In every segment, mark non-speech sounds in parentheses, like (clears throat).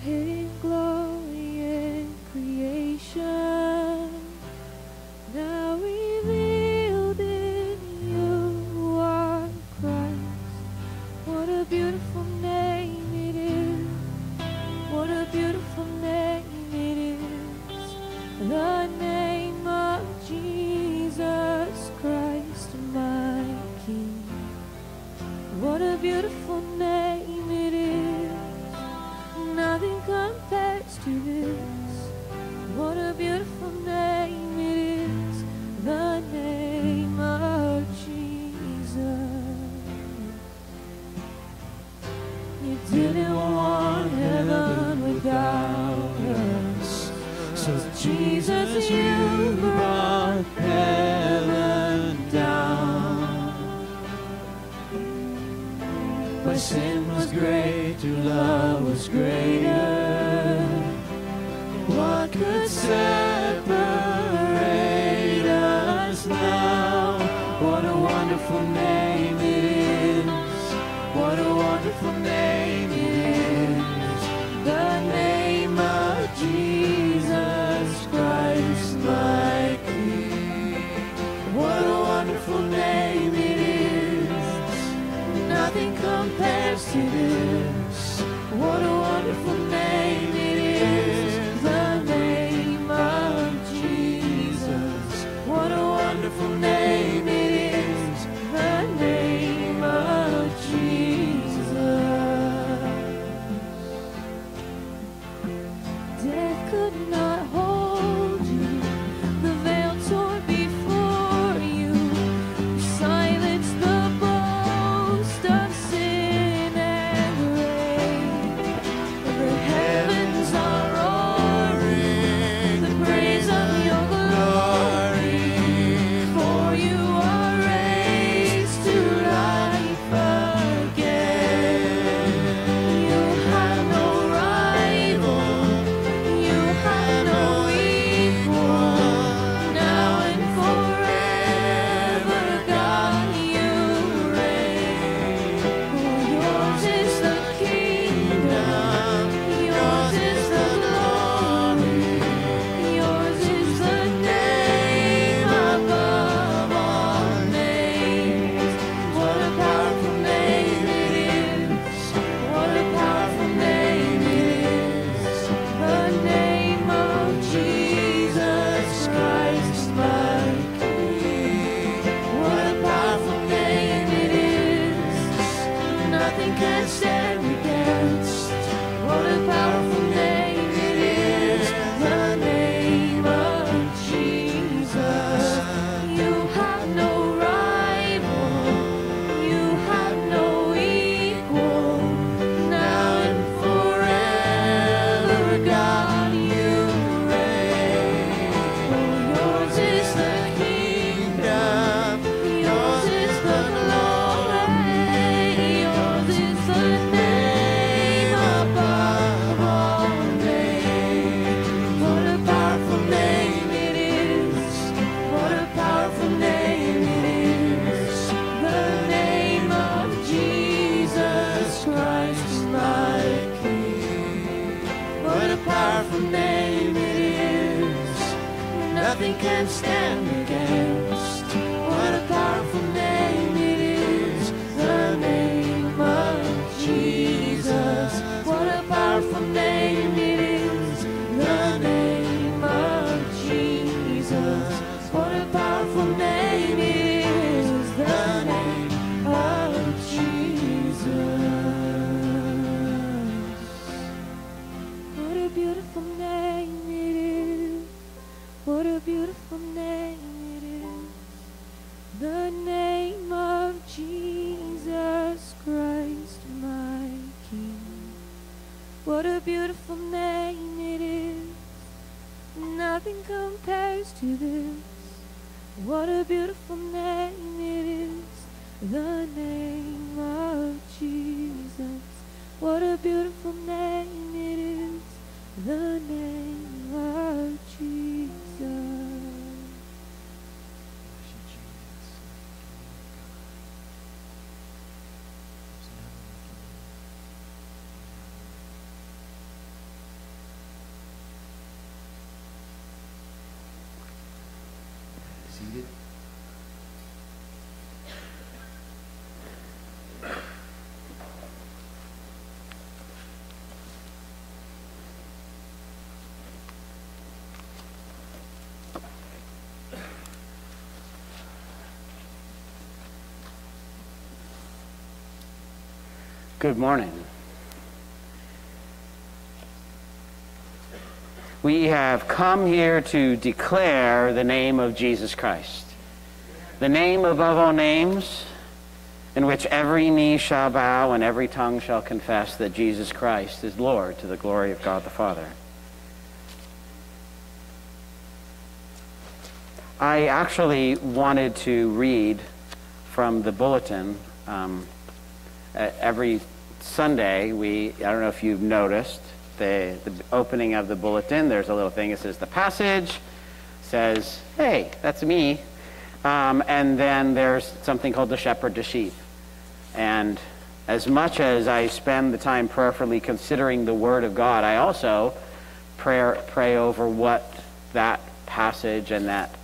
hidden glory and creation. compares to this. What a beautiful name it is, the name of Jesus. What a beautiful name it is, the name of Jesus. Good morning. We have come here to declare the name of Jesus Christ, the name above all names, in which every knee shall bow and every tongue shall confess that Jesus Christ is Lord to the glory of God the Father. I actually wanted to read from the bulletin. Um, uh, every Sunday, we, I don't know if you've noticed, the, the opening of the bulletin, there's a little thing that says the passage, says, hey, that's me. Um, and then there's something called the shepherd to sheep. And as much as I spend the time prayerfully considering the Word of God, I also pray, pray over what that passage and that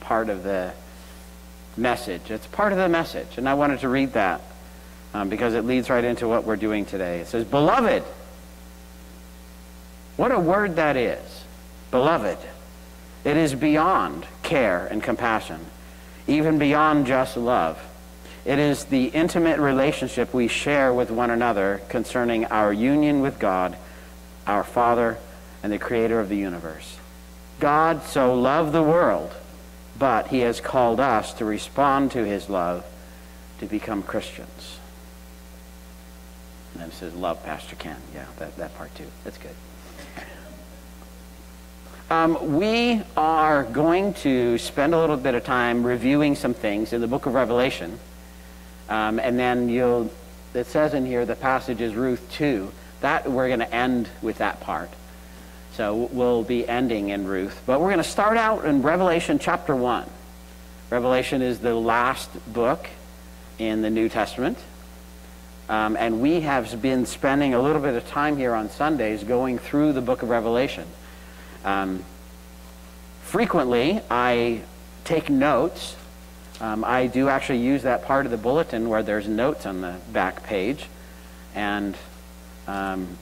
part of the message. It's part of the message. And I wanted to read that um, because it leads right into what we're doing today. It says, Beloved. What a word that is. Beloved. It is beyond care and compassion, even beyond just love. It is the intimate relationship we share with one another concerning our union with God, our Father, and the Creator of the universe. God so loved the world, but He has called us to respond to His love to become Christians. And then it says, Love Pastor Ken. Yeah, that, that part too. That's good. Um, we are going to spend a little bit of time reviewing some things in the book of Revelation. Um, and then you'll, it says in here the passage is Ruth 2. That we're going to end with that part. So we'll be ending in Ruth. But we're going to start out in Revelation chapter 1. Revelation is the last book in the New Testament. Um, and we have been spending a little bit of time here on Sundays going through the book of Revelation. Um, frequently, I take notes. Um, I do actually use that part of the bulletin where there's notes on the back page. And um,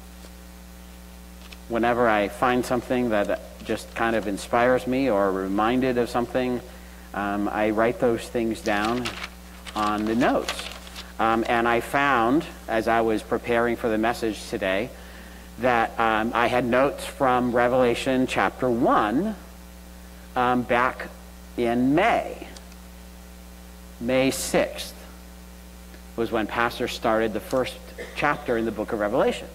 whenever I find something that just kind of inspires me or reminded of something, um, I write those things down on the notes. Um, and I found, as I was preparing for the message today, that um, I had notes from Revelation chapter 1 um, back in May. May 6th was when Pastor started the first chapter in the book of Revelation.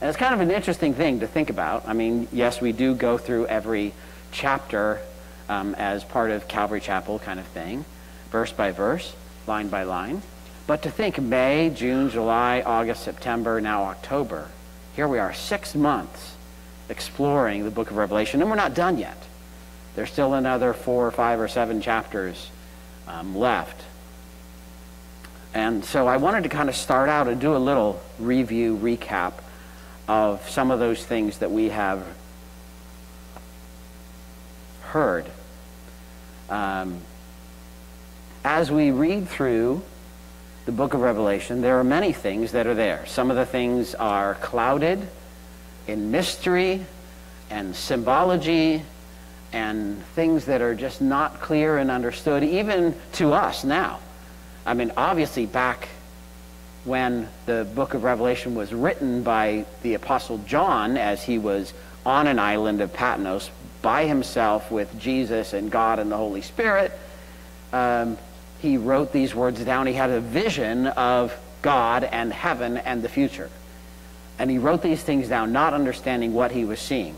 And it's kind of an interesting thing to think about. I mean, yes, we do go through every chapter um, as part of Calvary Chapel kind of thing, verse by verse, line by line. But to think May, June, July, August, September, now October, here we are, six months exploring the book of Revelation, and we're not done yet. There's still another four or five or seven chapters um, left. And so I wanted to kind of start out and do a little review, recap of some of those things that we have heard. Um, as we read through the book of Revelation, there are many things that are there. Some of the things are clouded in mystery and symbology and things that are just not clear and understood, even to us now. I mean, obviously, back when the book of Revelation was written by the Apostle John as he was on an island of Patmos by himself with Jesus and God and the Holy Spirit. Um, he wrote these words down. He had a vision of God and heaven and the future. And he wrote these things down, not understanding what he was seeing.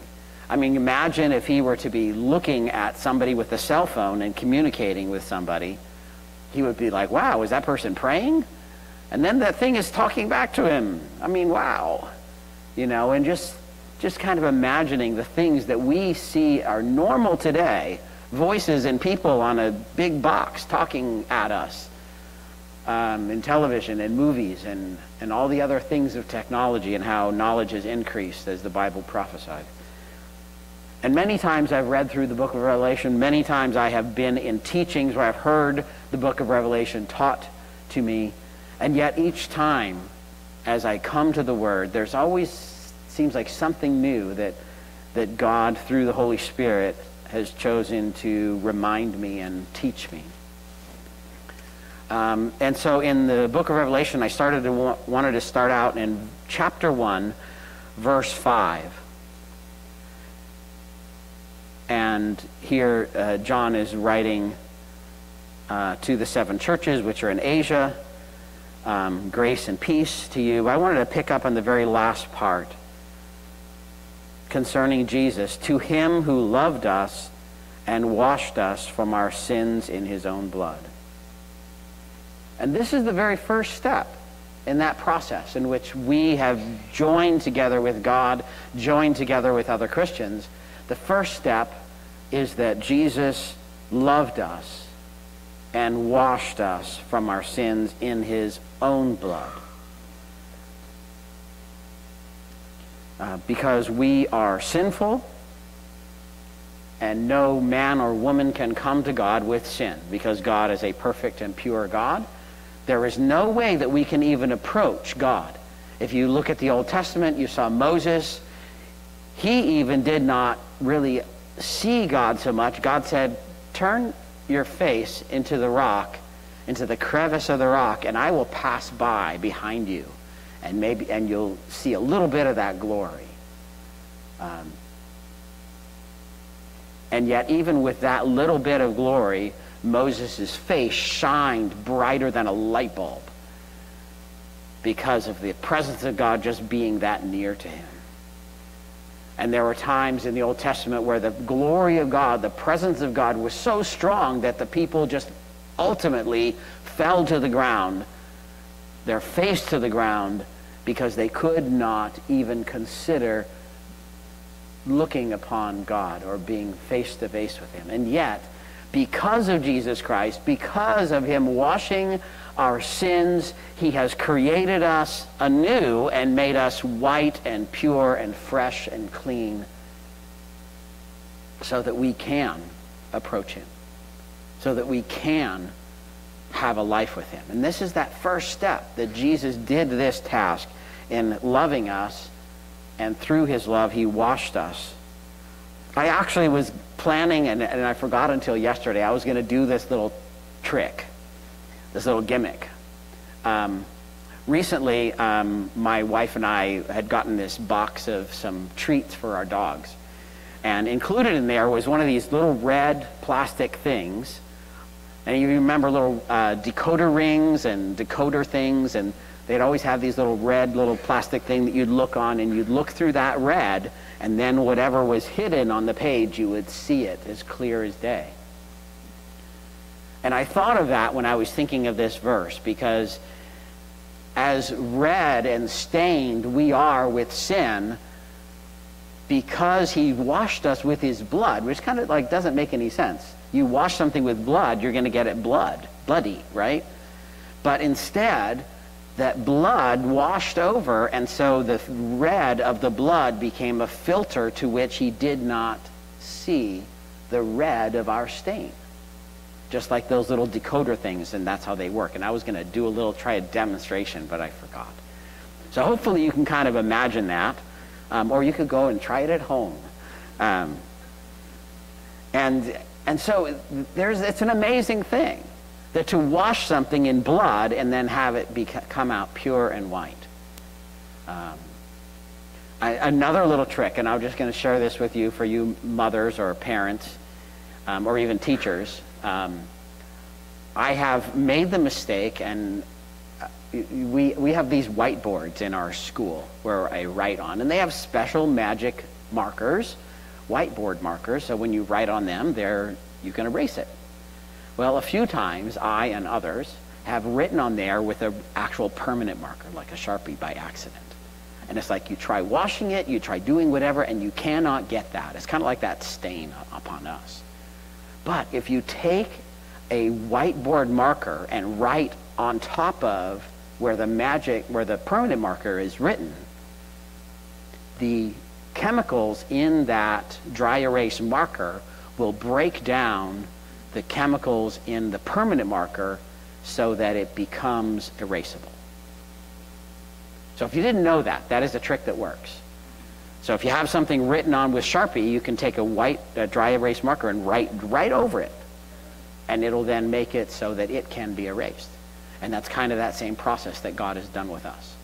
I mean, imagine if he were to be looking at somebody with a cell phone and communicating with somebody. He would be like, wow, is that person praying? And then that thing is talking back to him. I mean, wow. You know, and just just kind of imagining the things that we see are normal today voices and people on a big box talking at us um, in television and movies and, and all the other things of technology and how knowledge has increased as the Bible prophesied. And many times I've read through the book of Revelation. Many times I have been in teachings where I've heard the book of Revelation taught to me. And yet each time as I come to the Word, there's always seems like something new that, that God, through the Holy Spirit, has chosen to remind me and teach me. Um, and so in the book of Revelation, I started to wa- wanted to start out in chapter 1, verse 5. And here uh, John is writing uh, to the seven churches which are in Asia. Um, grace and peace to you. I wanted to pick up on the very last part concerning Jesus. To him who loved us and washed us from our sins in his own blood. And this is the very first step in that process in which we have joined together with God, joined together with other Christians. The first step is that Jesus loved us and washed us from our sins in his own blood. Uh, because we are sinful and no man or woman can come to God with sin because God is a perfect and pure God. There is no way that we can even approach God. If you look at the Old Testament, you saw Moses. He even did not really see God so much. God said, Turn your face into the rock, into the crevice of the rock, and I will pass by behind you. And maybe and you'll see a little bit of that glory. Um, and yet, even with that little bit of glory, Moses' face shined brighter than a light bulb because of the presence of God just being that near to him. And there were times in the Old Testament where the glory of God, the presence of God was so strong that the people just ultimately fell to the ground, their face to the ground, because they could not even consider looking upon God or being face to face with Him. And yet, because of Jesus Christ, because of Him washing our sins, He has created us anew and made us white and pure and fresh and clean so that we can approach Him, so that we can have a life with Him. And this is that first step that Jesus did this task in loving us, and through His love, He washed us. I actually was planning, and, and I forgot until yesterday, I was going to do this little trick, this little gimmick. Um, recently, um, my wife and I had gotten this box of some treats for our dogs. And included in there was one of these little red plastic things. And you remember little uh, decoder rings and decoder things, and they'd always have these little red little plastic thing that you'd look on, and you'd look through that red, and then whatever was hidden on the page, you would see it as clear as day. And I thought of that when I was thinking of this verse because as red and stained we are with sin, because he washed us with his blood, which kind of like doesn't make any sense. You wash something with blood, you're going to get it blood, bloody, right? But instead, that blood washed over, and so the red of the blood became a filter to which he did not see the red of our stain. Just like those little decoder things, and that's how they work. And I was going to do a little, try a demonstration, but I forgot. So hopefully you can kind of imagine that, um, or you could go and try it at home. Um, and, and so there's, it's an amazing thing that to wash something in blood and then have it be, come out pure and white. Um, I, another little trick, and I'm just going to share this with you for you mothers or parents um, or even teachers. Um, I have made the mistake, and uh, we, we have these whiteboards in our school where I write on, and they have special magic markers, whiteboard markers, so when you write on them, they're, you can erase it. Well, a few times, I and others have written on there with an actual permanent marker, like a Sharpie by accident. And it's like you try washing it, you try doing whatever, and you cannot get that. It's kind of like that stain upon us. But if you take a whiteboard marker and write on top of where the magic, where the permanent marker is written, the chemicals in that dry erase marker will break down the chemicals in the permanent marker so that it becomes erasable. So if you didn't know that, that is a trick that works. So if you have something written on with Sharpie, you can take a white a dry erase marker and write right over it. And it'll then make it so that it can be erased. And that's kind of that same process that God has done with us.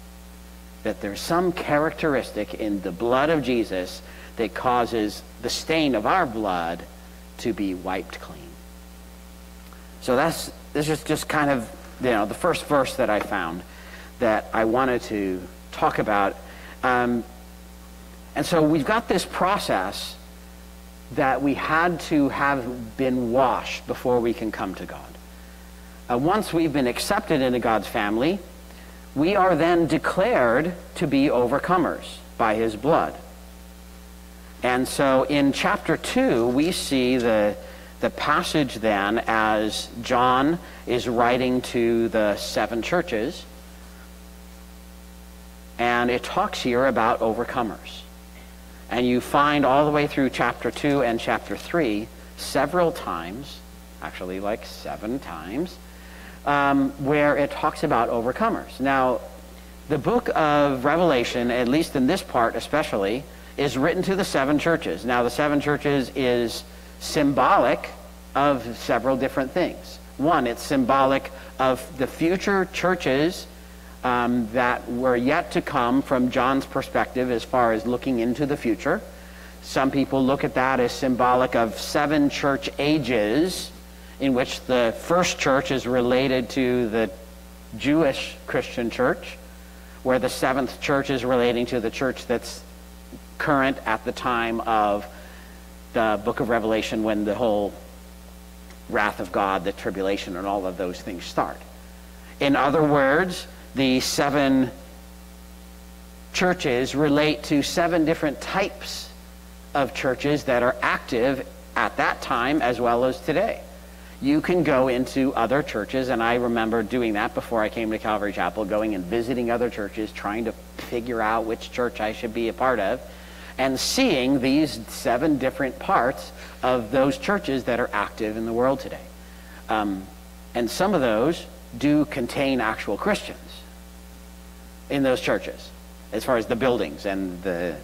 That there's some characteristic in the blood of Jesus that causes the stain of our blood to be wiped clean. So that's this is just kind of you know the first verse that I found that I wanted to talk about. Um, and so we've got this process that we had to have been washed before we can come to God. Uh, once we've been accepted into God's family, we are then declared to be overcomers by his blood. And so in chapter 2, we see the, the passage then as John is writing to the seven churches. And it talks here about overcomers. And you find all the way through chapter 2 and chapter 3 several times, actually like seven times, um, where it talks about overcomers. Now, the book of Revelation, at least in this part especially, is written to the seven churches. Now, the seven churches is symbolic of several different things. One, it's symbolic of the future churches um, that were yet to come from John's perspective as far as looking into the future. Some people look at that as symbolic of seven church ages in which the first church is related to the Jewish Christian church, where the seventh church is relating to the church that's current at the time of the book of Revelation when the whole wrath of God, the tribulation, and all of those things start. In other words, the seven churches relate to seven different types of churches that are active at that time as well as today you can go into other churches, and I remember doing that before I came to Calvary Chapel, going and visiting other churches, trying to figure out which church I should be a part of, and seeing these seven different parts of those churches that are active in the world today. Um, and some of those do contain actual Christians in those churches, as far as the buildings and the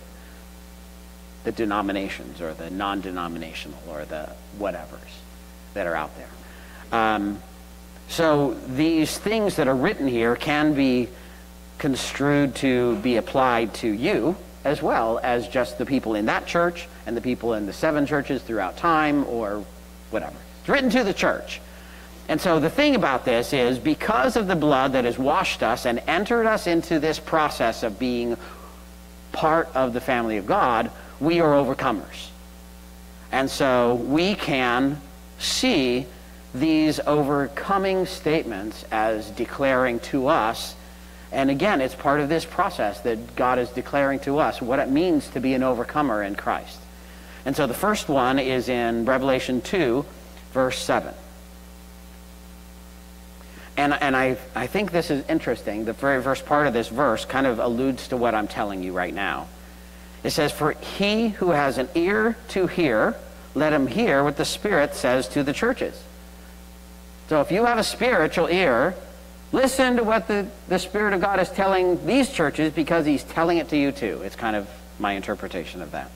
the denominations or the non-denominational or the whatevers that are out there. Um, so these things that are written here can be construed to be applied to you as well as just the people in that church and the people in the seven churches throughout time or whatever. It's written to the church. And so the thing about this is because of the blood that has washed us and entered us into this process of being part of the family of God, we are overcomers. And so we can see these overcoming statements as declaring to us. And again, it's part of this process that God is declaring to us what it means to be an overcomer in Christ. And so the first one is in Revelation 2, verse 7. And, and I, I think this is interesting. The very first part of this verse kind of alludes to what I'm telling you right now. It says, For he who has an ear to hear, let him hear what the Spirit says to the churches. So if you have a spiritual ear, listen to what the, the Spirit of God is telling these churches because he's telling it to you too. It's kind of my interpretation of that.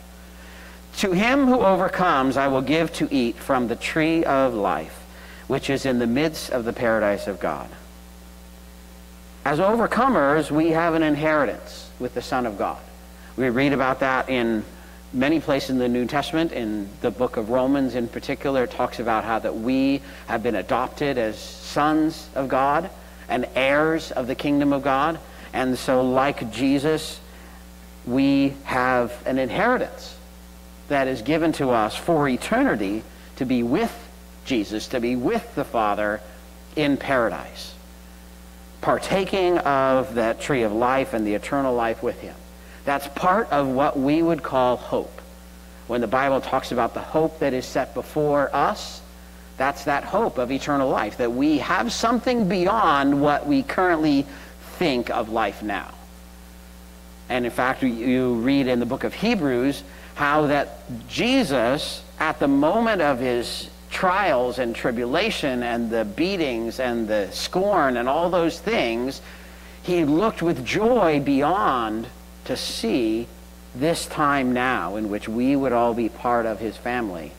To him who overcomes, I will give to eat from the tree of life, which is in the midst of the paradise of God. As overcomers, we have an inheritance with the Son of God. We read about that in many places in the New Testament, in the book of Romans in particular, talks about how that we have been adopted as sons of God and heirs of the kingdom of God. And so, like Jesus, we have an inheritance that is given to us for eternity to be with Jesus, to be with the Father in paradise, partaking of that tree of life and the eternal life with Him. That's part of what we would call hope. When the Bible talks about the hope that is set before us, that's that hope of eternal life, that we have something beyond what we currently think of life now. And in fact, you read in the book of Hebrews how that Jesus, at the moment of his trials and tribulation and the beatings and the scorn and all those things, he looked with joy beyond to see this time now in which we would all be part of his family.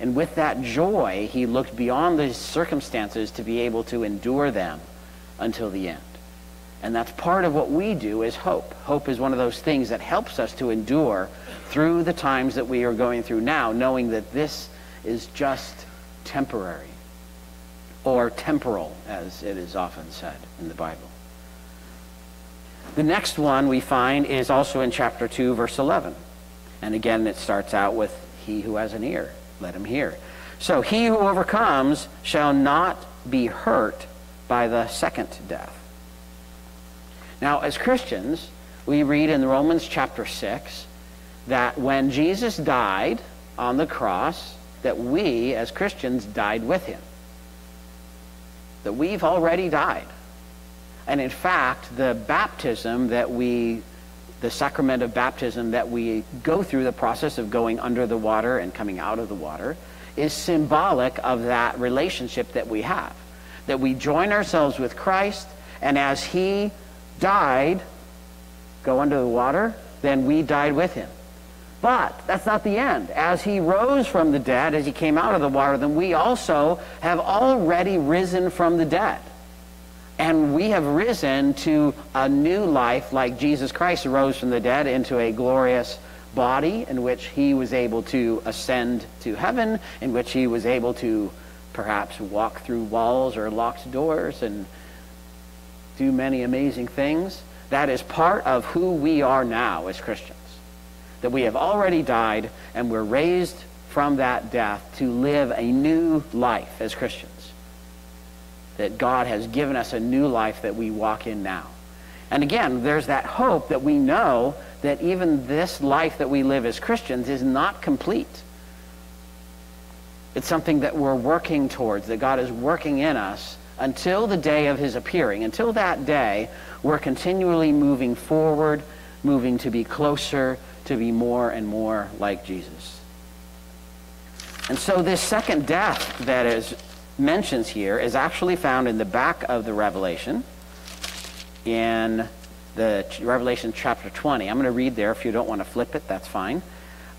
And with that joy, he looked beyond the circumstances to be able to endure them until the end. And that's part of what we do is hope. Hope is one of those things that helps us to endure through the times that we are going through now, knowing that this is just temporary or temporal, as it is often said in the Bible. The next one we find is also in chapter 2, verse 11. And again, it starts out with He who has an ear, let him hear. So he who overcomes shall not be hurt by the second death. Now, as Christians, we read in Romans chapter 6 that when Jesus died on the cross, that we as Christians died with him. That we've already died. And in fact, the baptism that we, the sacrament of baptism that we go through the process of going under the water and coming out of the water, is symbolic of that relationship that we have. That we join ourselves with Christ, and as he died, go under the water, then we died with him. But that's not the end. As he rose from the dead, as he came out of the water, then we also have already risen from the dead. And we have risen to a new life like Jesus Christ rose from the dead into a glorious body in which he was able to ascend to heaven, in which he was able to perhaps walk through walls or locked doors and do many amazing things. That is part of who we are now as Christians. That we have already died and we're raised from that death to live a new life as Christians. That God has given us a new life that we walk in now. And again, there's that hope that we know that even this life that we live as Christians is not complete. It's something that we're working towards, that God is working in us until the day of his appearing. Until that day, we're continually moving forward, moving to be closer, to be more and more like Jesus. And so this second death that is mentions here is actually found in the back of the Revelation in the Revelation chapter 20. I'm going to read there. If you don't want to flip it, that's fine.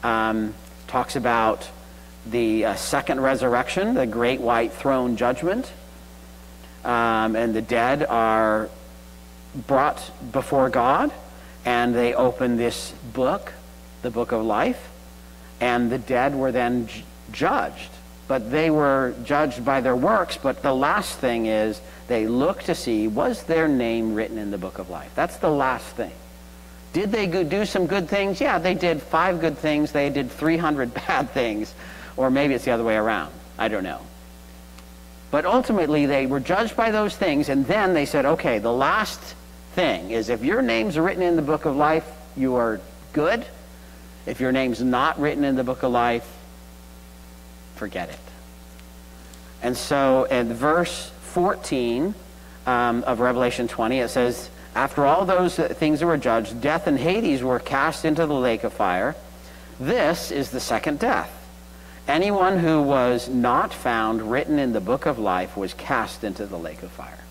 Um, talks about the uh, second resurrection, the great white throne judgment. Um, and the dead are brought before God, and they open this book, the book of life, and the dead were then judged. But they were judged by their works, but the last thing is they look to see was their name written in the book of life. That's the last thing. Did they do some good things? Yeah, they did five good things. They did 300 (laughs) bad things. Or maybe it's the other way around. I don't know. But ultimately, they were judged by those things, and then they said, okay, the last thing is if your name's written in the book of life, you are good. If your name's not written in the book of life, forget it. And so in verse 14 um, of Revelation 20, it says, After all those things that were judged, death and Hades were cast into the lake of fire. This is the second death. Anyone who was not found written in the book of life was cast into the lake of fire.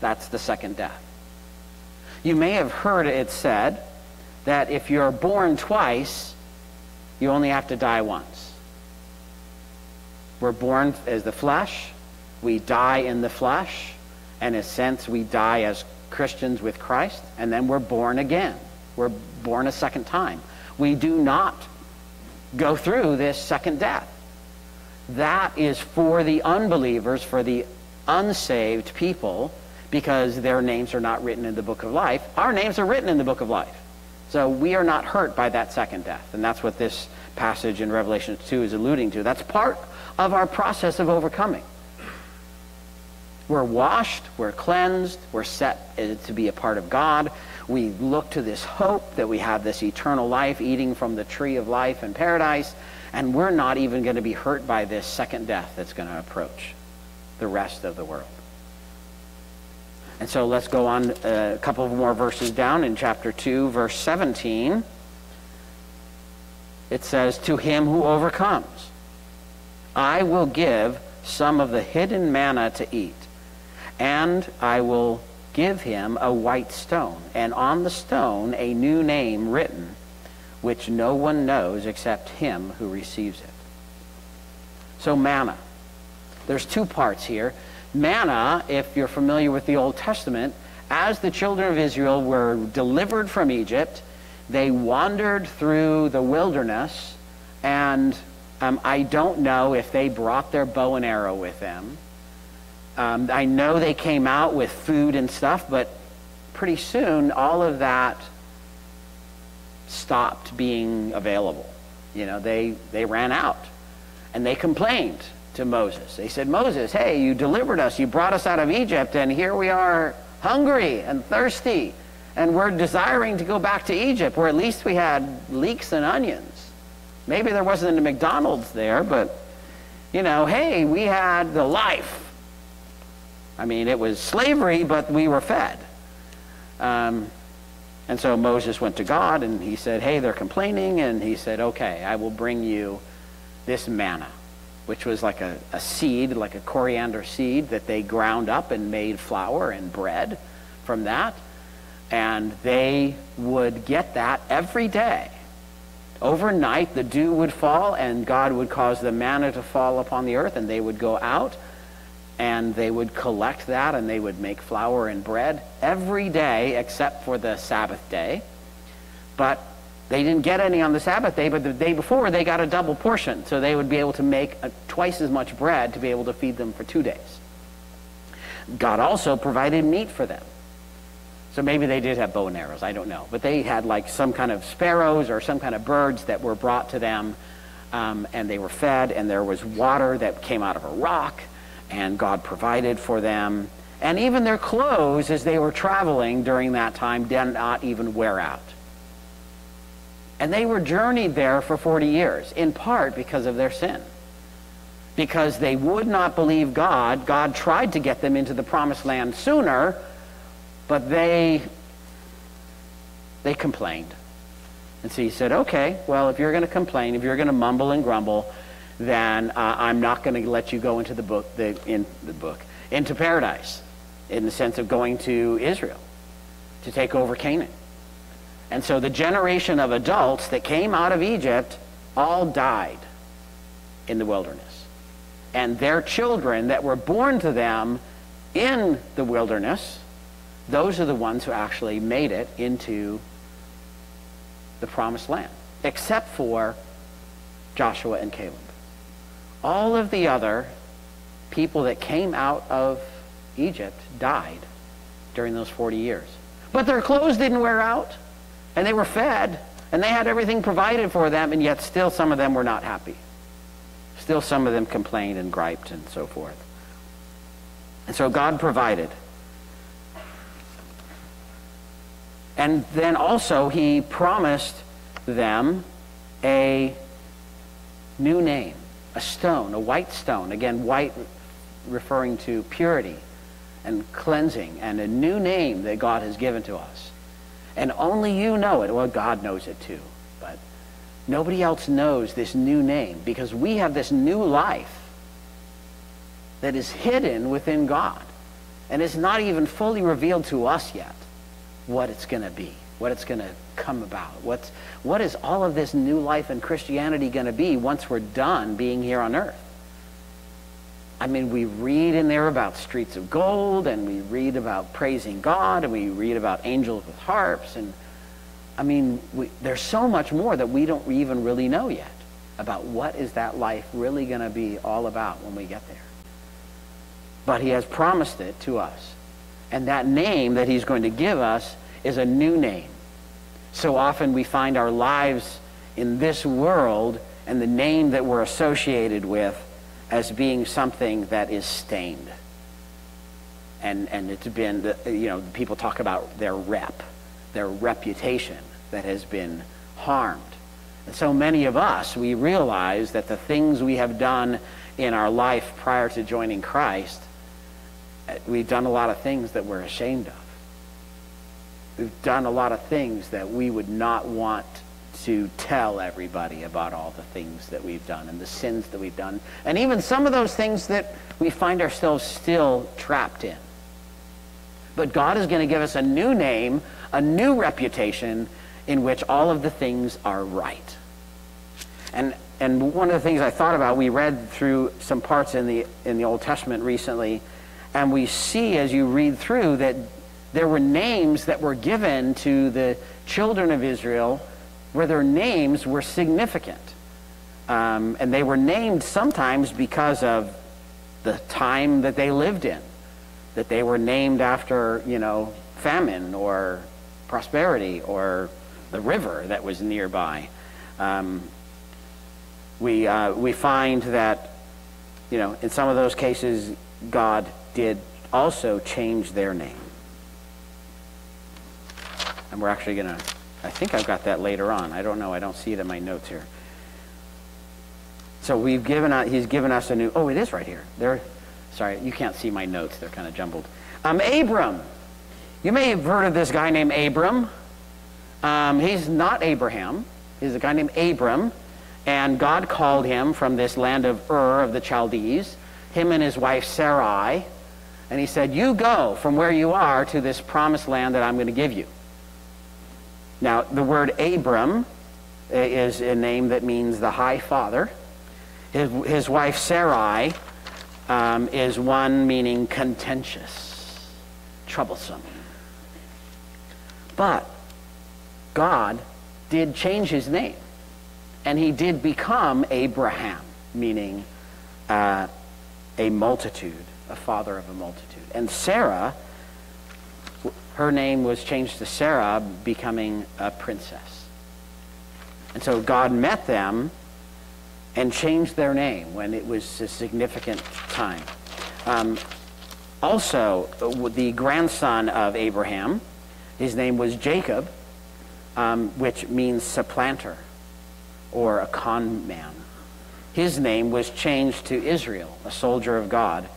That's the second death. You may have heard it said that if you're born twice, you only have to die once. We're born as the flesh, we die in the flesh, and in a sense, we die as Christians with Christ, and then we're born again. We're born a second time. We do not go through this second death. That is for the unbelievers, for the unsaved people, because their names are not written in the book of life. Our names are written in the book of life. So we are not hurt by that second death. And that's what this passage in Revelation 2 is alluding to. That's part of our process of overcoming. We're washed, we're cleansed, we're set to be a part of God. We look to this hope that we have this eternal life eating from the tree of life in paradise, and we're not even going to be hurt by this second death that's going to approach the rest of the world. And so let's go on uh, a couple more verses down in chapter 2, verse 17. It says, To him who overcomes, I will give some of the hidden manna to eat and I will give him a white stone, and on the stone a new name written, which no one knows except him who receives it. So, manna. There's two parts here. Manna, if you're familiar with the Old Testament, as the children of Israel were delivered from Egypt, they wandered through the wilderness, and um, I don't know if they brought their bow and arrow with them. Um, I know they came out with food and stuff, but pretty soon all of that stopped being available. You know, they, they ran out. And they complained to Moses. They said, Moses, hey, you delivered us. You brought us out of Egypt, and here we are hungry and thirsty. And we're desiring to go back to Egypt, where at least we had leeks and onions. Maybe there wasn't a McDonald's there, but, you know, hey, we had the life. I mean, it was slavery, but we were fed. Um, and so Moses went to God and he said, Hey, they're complaining. And he said, Okay, I will bring you this manna, which was like a, a seed, like a coriander seed that they ground up and made flour and bread from that. And they would get that every day. Overnight, the dew would fall, and God would cause the manna to fall upon the earth, and they would go out and they would collect that and they would make flour and bread every day except for the Sabbath day. But they didn't get any on the Sabbath day, but the day before they got a double portion. So they would be able to make a, twice as much bread to be able to feed them for two days. God also provided meat for them. So maybe they did have bow and arrows, I don't know. But they had like some kind of sparrows or some kind of birds that were brought to them, um, and they were fed, and there was water that came out of a rock and God provided for them. And even their clothes, as they were traveling during that time, did not even wear out. And they were journeyed there for 40 years, in part because of their sin. Because they would not believe God. God tried to get them into the promised land sooner, but they, they complained. And so he said, okay, well, if you're going to complain, if you're going to mumble and grumble, then uh, I'm not going to let you go into the book, the, in the book, into paradise, in the sense of going to Israel to take over Canaan. And so the generation of adults that came out of Egypt all died in the wilderness. And their children that were born to them in the wilderness, those are the ones who actually made it into the promised land, except for Joshua and Caleb. All of the other people that came out of Egypt died during those 40 years. But their clothes didn't wear out, and they were fed, and they had everything provided for them, and yet still some of them were not happy. Still some of them complained and griped and so forth. And so God provided. And then also he promised them a new name a stone, a white stone. Again, white referring to purity and cleansing and a new name that God has given to us. And only you know it. Well, God knows it too. But nobody else knows this new name because we have this new life that is hidden within God. And is not even fully revealed to us yet what it's going to be what it's going to come about. What's, what is all of this new life in Christianity going to be once we're done being here on earth? I mean, we read in there about streets of gold, and we read about praising God, and we read about angels with harps, and I mean, we, there's so much more that we don't even really know yet about what is that life really going to be all about when we get there. But he has promised it to us. And that name that he's going to give us is a new name. So often we find our lives in this world and the name that we're associated with as being something that is stained. And, and it's been, you know, people talk about their rep, their reputation that has been harmed. And so many of us, we realize that the things we have done in our life prior to joining Christ, we've done a lot of things that we're ashamed of. We've done a lot of things that we would not want to tell everybody about all the things that we've done and the sins that we've done. And even some of those things that we find ourselves still trapped in. But God is going to give us a new name, a new reputation in which all of the things are right. And, and one of the things I thought about, we read through some parts in the, in the Old Testament recently, and we see as you read through that there were names that were given to the children of Israel where their names were significant. Um, and they were named sometimes because of the time that they lived in, that they were named after, you know, famine or prosperity or the river that was nearby. Um, we, uh, we find that, you know, in some of those cases, God did also change their name. And we're actually going to, I think I've got that later on. I don't know. I don't see it in my notes here. So we've given out, he's given us a new, oh, it is right here. There, sorry, you can't see my notes. They're kind of jumbled. Um, Abram. You may have heard of this guy named Abram. Um, he's not Abraham. He's a guy named Abram. And God called him from this land of Ur of the Chaldees, him and his wife Sarai. And he said, You go from where you are to this promised land that I'm going to give you. Now, the word Abram is a name that means the high father. His, his wife Sarai um, is one meaning contentious, troublesome. But God did change his name, and he did become Abraham, meaning uh, a multitude, a father of a multitude. And Sarai, her name was changed to Sarah, becoming a princess. And so God met them and changed their name when it was a significant time. Um, also, the grandson of Abraham, his name was Jacob, um, which means supplanter or a con man. His name was changed to Israel, a soldier of God,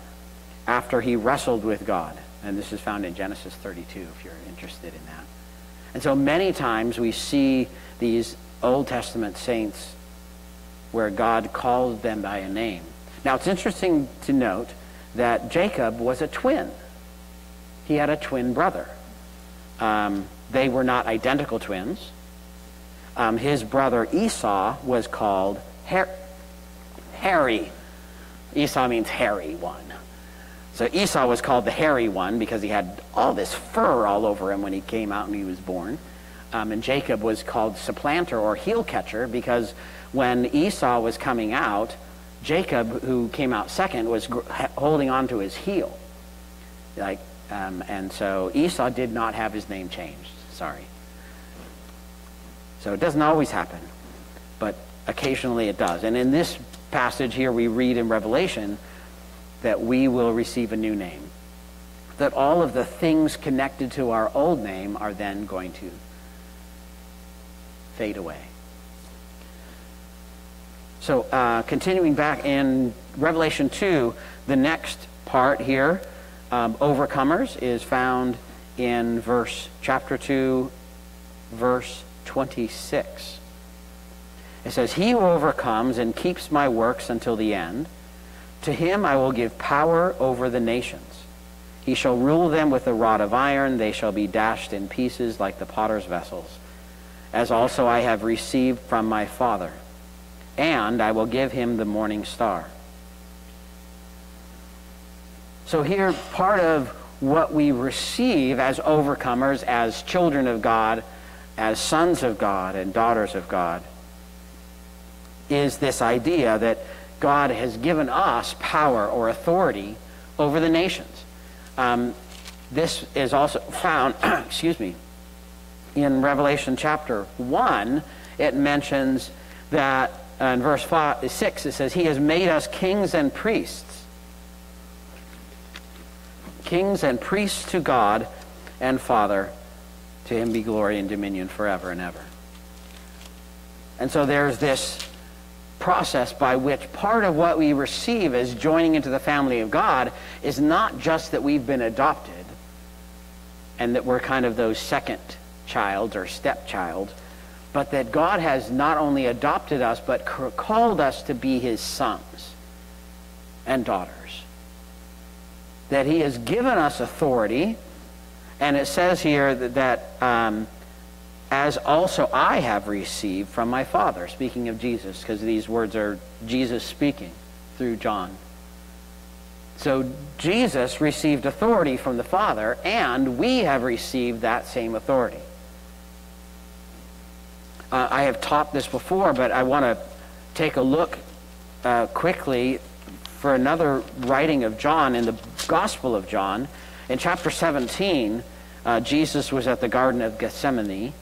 after he wrestled with God. And this is found in Genesis 32 if you're interested in that. And so many times we see these Old Testament saints where God called them by a name. Now it's interesting to note that Jacob was a twin. He had a twin brother. Um, they were not identical twins. Um, his brother Esau was called Har- Harry. Esau means hairy one. So Esau was called the hairy one because he had all this fur all over him when he came out and he was born. Um, and Jacob was called supplanter or heel catcher because when Esau was coming out, Jacob, who came out second, was holding on to his heel. Like, um, and so Esau did not have his name changed. Sorry. So it doesn't always happen, but occasionally it does. And in this passage here, we read in Revelation that we will receive a new name. That all of the things connected to our old name are then going to fade away. So, uh, continuing back in Revelation 2, the next part here, um, overcomers, is found in verse chapter 2, verse 26. It says, He who overcomes and keeps my works until the end, to him I will give power over the nations. He shall rule them with a rod of iron. They shall be dashed in pieces like the potter's vessels, as also I have received from my Father and I will give him the morning star. So, here, part of what we receive as overcomers, as children of God, as sons of God and daughters of God, is this idea that God has given us power or authority over the nations. Um, this is also found, (clears throat) excuse me, in Revelation chapter 1. It mentions that uh, in verse five, 6, it says, He has made us kings and priests. Kings and priests to God and Father. To him be glory and dominion forever and ever. And so there's this process by which part of what we receive as joining into the family of God is not just that we've been adopted and that we're kind of those second child or stepchild, but that God has not only adopted us, but called us to be his sons and daughters. That he has given us authority, and it says here that, that um, as also I have received from my Father, speaking of Jesus, because these words are Jesus speaking through John. So Jesus received authority from the Father, and we have received that same authority. Uh, I have taught this before, but I want to take a look uh, quickly for another writing of John in the Gospel of John. In chapter 17, uh, Jesus was at the Garden of Gethsemane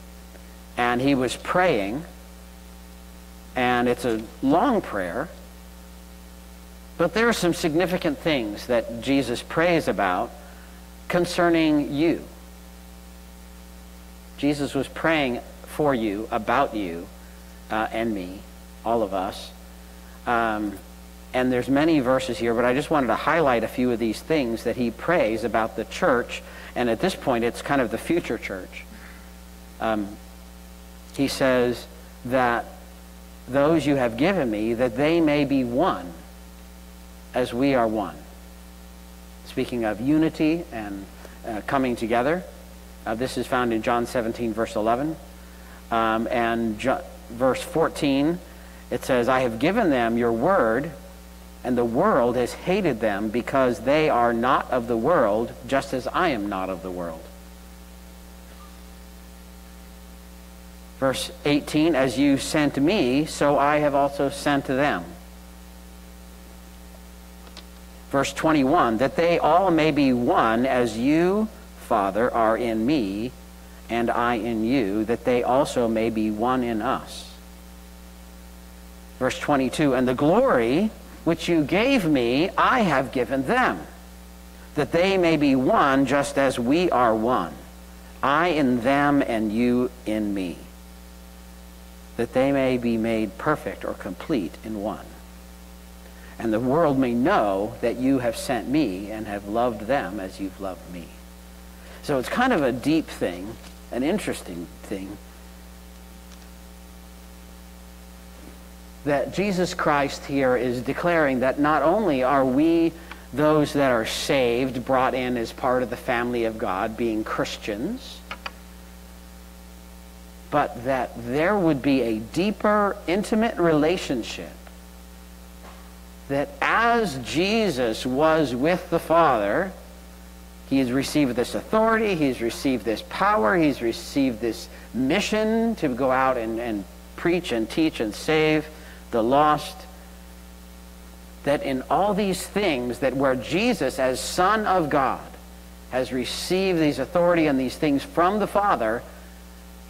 and he was praying. and it's a long prayer, but there are some significant things that Jesus prays about concerning you. Jesus was praying for you, about you, uh, and me, all of us. Um, and there's many verses here, but I just wanted to highlight a few of these things that he prays about the church, and at this point, it's kind of the future church. Um, he says that those you have given me, that they may be one, as we are one. Speaking of unity and uh, coming together, uh, this is found in John 17, verse 11. Um, and jo- verse 14, it says, I have given them your word, and the world has hated them because they are not of the world, just as I am not of the world. Verse 18, as you sent me, so I have also sent to them. Verse 21, that they all may be one as you, Father, are in me, and I in you, that they also may be one in us. Verse 22, and the glory which you gave me, I have given them, that they may be one just as we are one. I in them and you in me, that they may be made perfect or complete in one. And the world may know that you have sent me and have loved them as you've loved me. So it's kind of a deep thing, an interesting thing, that Jesus Christ here is declaring that not only are we those that are saved, brought in as part of the family of God, being Christians, but that there would be a deeper, intimate relationship. That as Jesus was with the Father, he has received this authority, he's received this power, he's received this mission to go out and, and preach and teach and save the lost. That in all these things, that where Jesus, as Son of God, has received these authority and these things from the Father,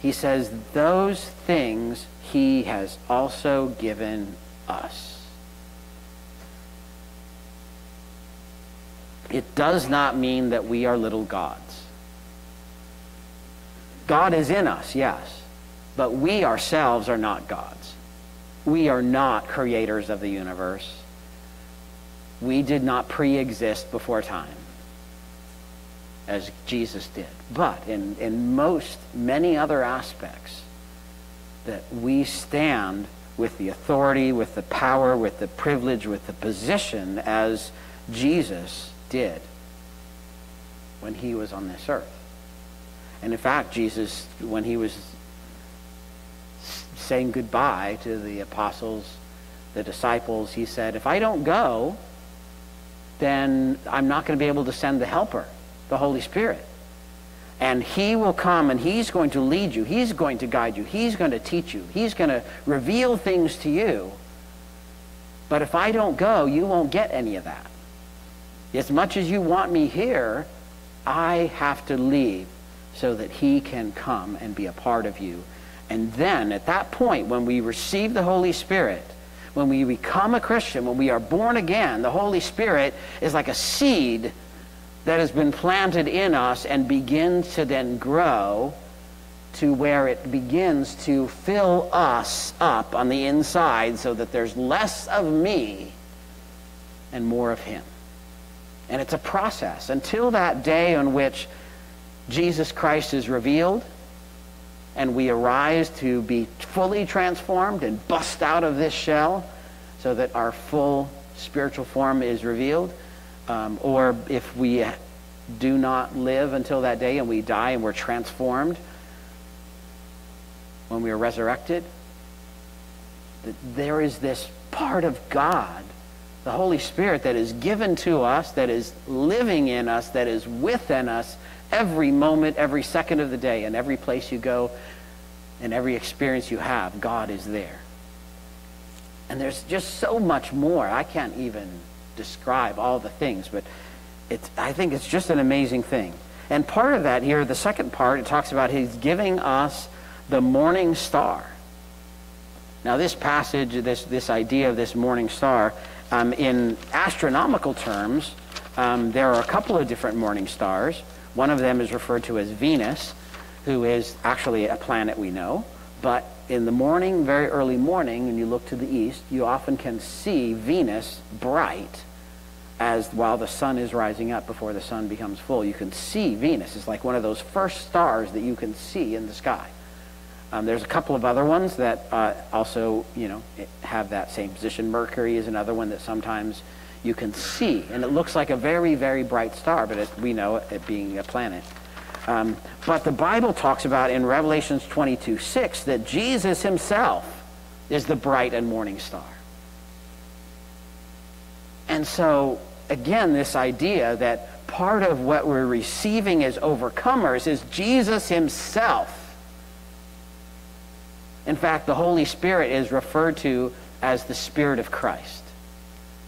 he says, those things he has also given us. It does not mean that we are little gods. God is in us, yes, but we ourselves are not gods. We are not creators of the universe. We did not pre exist before time, as Jesus did. But in, in most, many other aspects, that we stand with the authority, with the power, with the privilege, with the position as Jesus did when he was on this earth. And in fact, Jesus, when he was saying goodbye to the apostles, the disciples, he said, If I don't go, then I'm not going to be able to send the helper, the Holy Spirit. And he will come and he's going to lead you. He's going to guide you. He's going to teach you. He's going to reveal things to you. But if I don't go, you won't get any of that. As much as you want me here, I have to leave so that he can come and be a part of you. And then at that point, when we receive the Holy Spirit, when we become a Christian, when we are born again, the Holy Spirit is like a seed that has been planted in us and begins to then grow to where it begins to fill us up on the inside so that there's less of me and more of Him. And it's a process until that day on which Jesus Christ is revealed and we arise to be fully transformed and bust out of this shell so that our full spiritual form is revealed. Um, or if we do not live until that day and we die and we're transformed when we are resurrected, that there is this part of God the Holy Spirit that is given to us, that is living in us, that is within us every moment, every second of the day, and every place you go, and every experience you have, God is there. And there's just so much more. I can't even describe all the things, but it's, I think it's just an amazing thing. And part of that here, the second part, it talks about He's giving us the morning star. Now, this passage, this, this idea of this morning star, um, in astronomical terms, um, there are a couple of different morning stars. One of them is referred to as Venus, who is actually a planet we know. But in the morning, very early morning, when you look to the east, you often can see Venus bright as while the sun is rising up before the sun becomes full. You can see Venus. It's like one of those first stars that you can see in the sky. Um, there's a couple of other ones that uh, also, you know, have that same position. Mercury is another one that sometimes you can see, and it looks like a very, very bright star, but it, we know it being a planet. Um, but the Bible talks about in Revelations 22 6 that Jesus himself is the bright and morning star. And so, again, this idea that part of what we're receiving as overcomers is Jesus himself in fact, the Holy Spirit is referred to as the Spirit of Christ.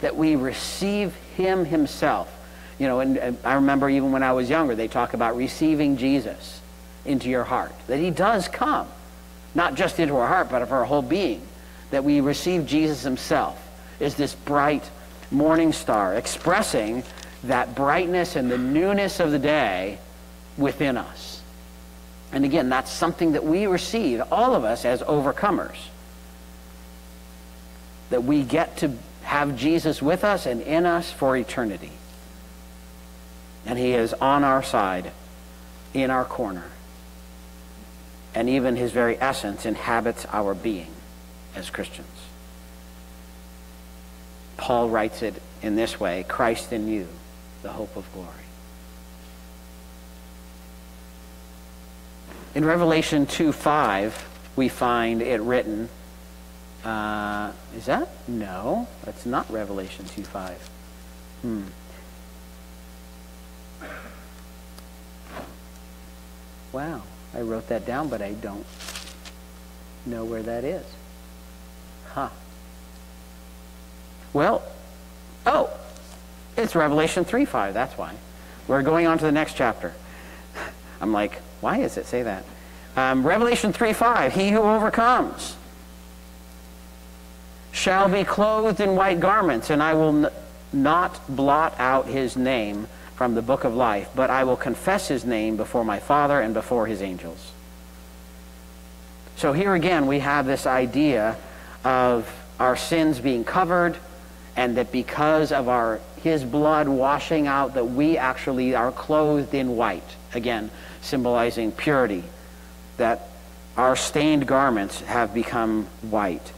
That we receive Him Himself. You know, and, and, I remember even when I was younger, they talk about receiving Jesus into your heart. That He does come, not just into our heart, but of our whole being. That we receive Jesus Himself is this bright morning star expressing that brightness and the newness of the day within us. And again, that's something that we receive, all of us, as overcomers. That we get to have Jesus with us and in us for eternity. And he is on our side, in our corner. And even his very essence inhabits our being as Christians. Paul writes it in this way Christ in you, the hope of glory. In Revelation 2 5, we find it written. Uh, is that? No, that's not Revelation 2 5. Hmm. Wow, I wrote that down, but I don't know where that is. Huh. Well, oh, it's Revelation 3 5, that's why. We're going on to the next chapter. I'm like, why does it say that? Um, Revelation 3 5, he who overcomes shall be clothed in white garments, and I will not blot out his name from the book of life, but I will confess his name before my Father and before his angels. So here again, we have this idea of our sins being covered, and that because of our his blood washing out, that we actually are clothed in white. Again, symbolizing purity, that our stained garments have become white,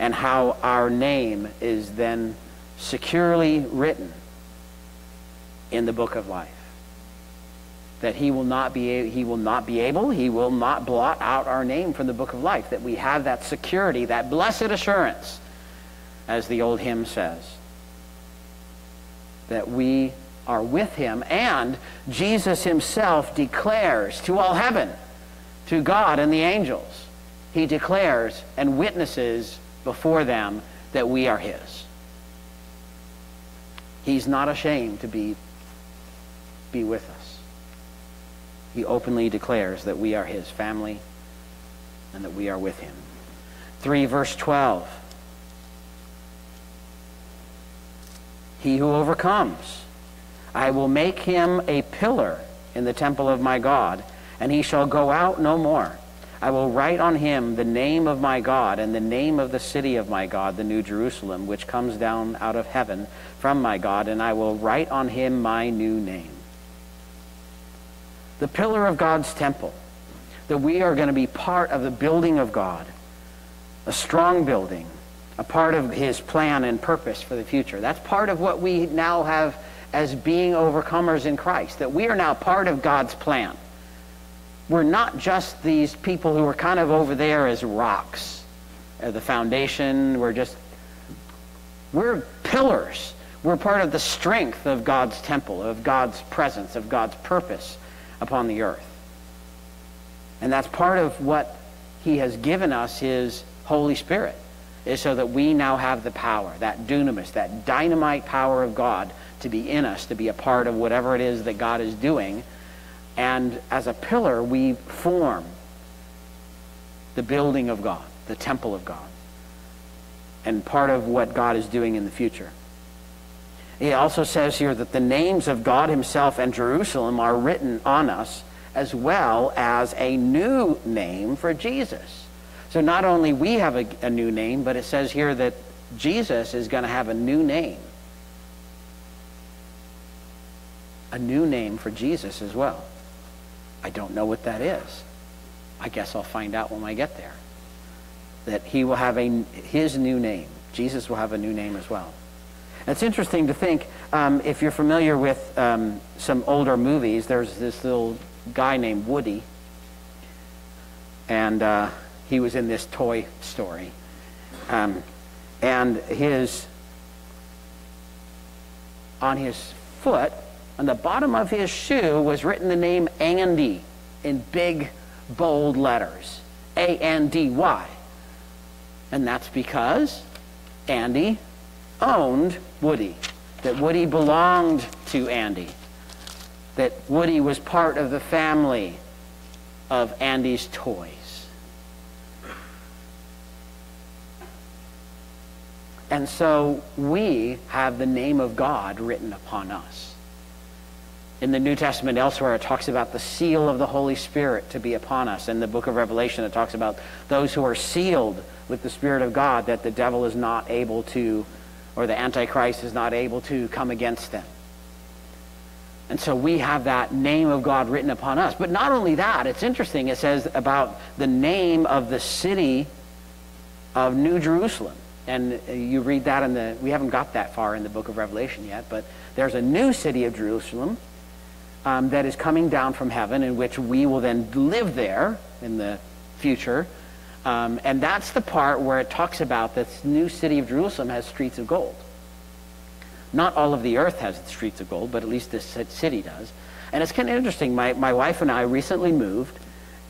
and how our name is then securely written in the book of life. That he will not be he will not be able, he will not blot out our name from the book of life. That we have that security, that blessed assurance, as the old hymn says. That we are with him. And Jesus himself declares to all heaven, to God and the angels, he declares and witnesses before them that we are his. He's not ashamed to be, be with us. He openly declares that we are his family and that we are with him. 3 verse 12. He who overcomes I will make him a pillar in the temple of my God, and he shall go out no more. I will write on him the name of my God and the name of the city of my God, the New Jerusalem, which comes down out of heaven from my God, and I will write on him my new name. The pillar of God's temple, that we are going to be part of the building of God, a strong building, a part of his plan and purpose for the future. That's part of what we now have as being overcomers in Christ, that we are now part of God's plan. We're not just these people who are kind of over there as rocks, the foundation. We're just, we're pillars. We're part of the strength of God's temple, of God's presence, of God's purpose upon the earth. And that's part of what He has given us His Holy Spirit, is so that we now have the power, that dunamis, that dynamite power of God to be in us, to be a part of whatever it is that God is doing. And as a pillar, we form the building of God, the temple of God. and part of what God is doing in the future. He also says here that the names of God Himself and Jerusalem are written on us, as well as a new name for Jesus. So not only we have a, a new name, but it says here that Jesus is going to have a new name. A new name for Jesus as well. I don't know what that is. I guess I'll find out when I get there. That he will have a, his new name. Jesus will have a new name as well. It's interesting to think, um, if you're familiar with um, some older movies, there's this little guy named Woody, and uh, he was in this Toy Story. Um, and his, on his foot, on the bottom of his shoe, was written the name Andy in big, bold letters A N D Y. And that's because Andy owned Woody, that Woody belonged to Andy, that Woody was part of the family of Andy's toys. And so we have the name of God written upon us. In the New Testament, elsewhere, it talks about the seal of the Holy Spirit to be upon us. In the book of Revelation, it talks about those who are sealed with the Spirit of God, that the devil is not able to or the Antichrist is not able to come against them. And so we have that name of God written upon us. But not only that, it's interesting, it says about the name of the city of New Jerusalem. And you read that in the, we haven't got that far in the book of Revelation yet, but there's a new city of Jerusalem um, that is coming down from heaven, in which we will then live there in the future. Um, and that's the part where it talks about this new city of Jerusalem has streets of gold. Not all of the earth has streets of gold, but at least this city does. And it's kind of interesting. My, my wife and I recently moved,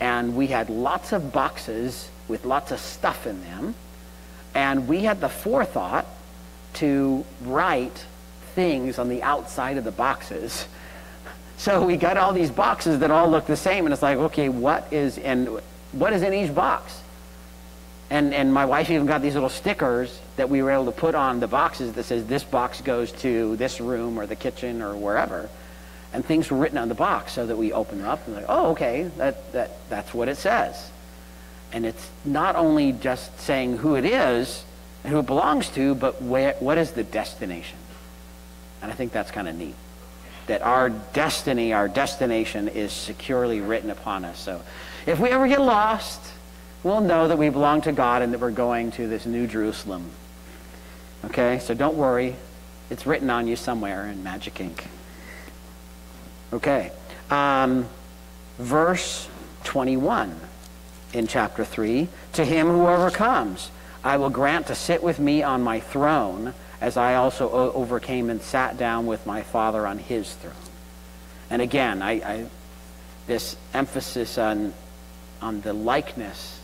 and we had lots of boxes with lots of stuff in them. And we had the forethought to write things on the outside of the boxes. (laughs) So we got all these boxes that all look the same, and it's like, okay, what is and what is in each box? And, and my wife even got these little stickers that we were able to put on the boxes that says this box goes to this room or the kitchen or wherever. And things were written on the box so that we open up and like, oh, okay, that, that, that's what it says. And it's not only just saying who it is and who it belongs to, but where, what is the destination? And I think that's kind of neat. That our destiny, our destination is securely written upon us. So if we ever get lost, we'll know that we belong to God and that we're going to this new Jerusalem. Okay, so don't worry. It's written on you somewhere in magic ink. Okay, um, verse 21 in chapter 3 To him who overcomes, I will grant to sit with me on my throne, as I also overcame and sat down with my Father on his throne. And again, I, I this emphasis on, on the likeness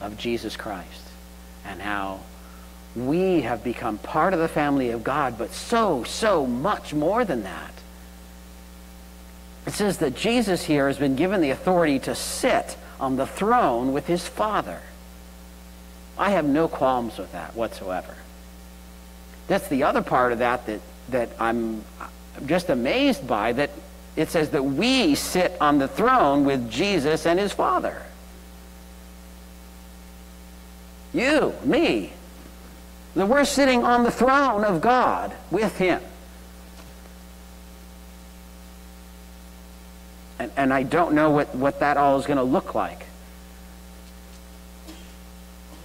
of Jesus Christ and how we have become part of the family of God, but so, so much more than that. It says that Jesus here has been given the authority to sit on the throne with his Father. I have no qualms with that whatsoever. That's the other part of that that, that I'm just amazed by, that it says that we sit on the throne with Jesus and his Father. You, me. That we're sitting on the throne of God with Him. And, and I don't know what, what that all is going to look like.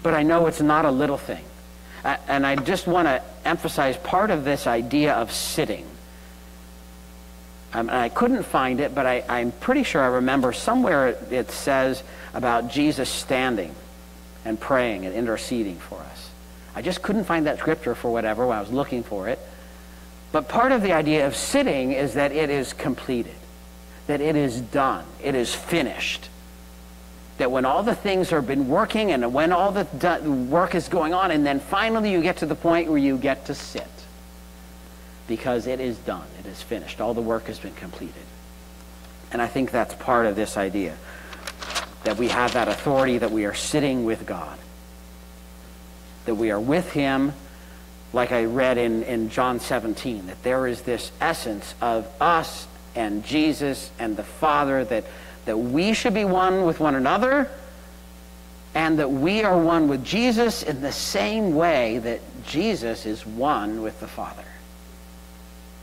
But I know it's not a little thing. And I just want to emphasize part of this idea of sitting. Um, I couldn't find it, but I, I'm pretty sure I remember somewhere it says about Jesus standing and praying and interceding for us. I just couldn't find that scripture for whatever when I was looking for it. But part of the idea of sitting is that it is completed, that it is done, it is finished. That when all the things have been working and when all the work is going on, and then finally you get to the point where you get to sit. Because it is done, it is finished, all the work has been completed. And I think that's part of this idea that we have that authority, that we are sitting with God. that we are with him, like I read in, in John 17, that there is this essence of us and Jesus and the Father, that, that we should be one with one another, and that we are one with Jesus in the same way that Jesus is one with the Father.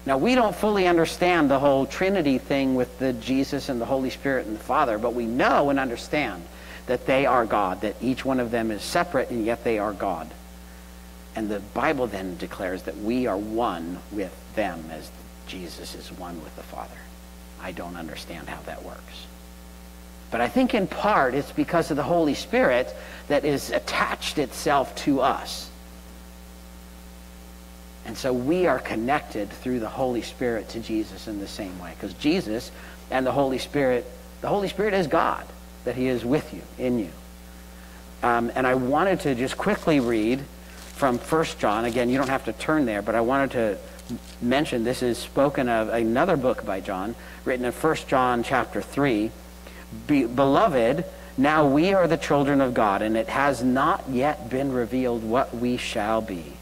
Now, we don't fully understand the whole Trinity thing with the Jesus and the Holy Spirit and the Father, but we know and understand that they are God, that each one of them is separate and yet they are God. And the Bible then declares that we are one with them as Jesus is one with the Father. I don't understand how that works. But I think in part it's because of the Holy Spirit that is attached itself to us. And so we are connected through the Holy Spirit to Jesus in the same way. Because Jesus and the Holy Spirit, the Holy Spirit is God, that He is with you, in you. Um, and I wanted to just quickly read from 1 John. Again, you don't have to turn there, but I wanted to mention this is spoken of another book by John, written in 1 John chapter 3. Be, Beloved, now we are the children of God, and it has not yet been revealed what we shall be.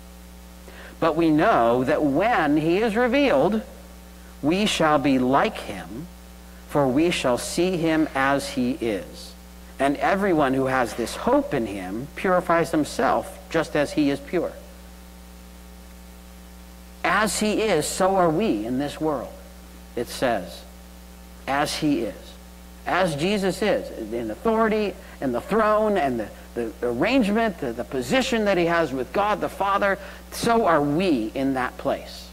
But we know that when he is revealed, we shall be like him, for we shall see him as he is. And everyone who has this hope in him purifies himself just as he is pure. As he is, so are we in this world, it says. As he is. As Jesus is, in authority and the throne and the the arrangement, the, the position that he has with God the Father, so are we in that place.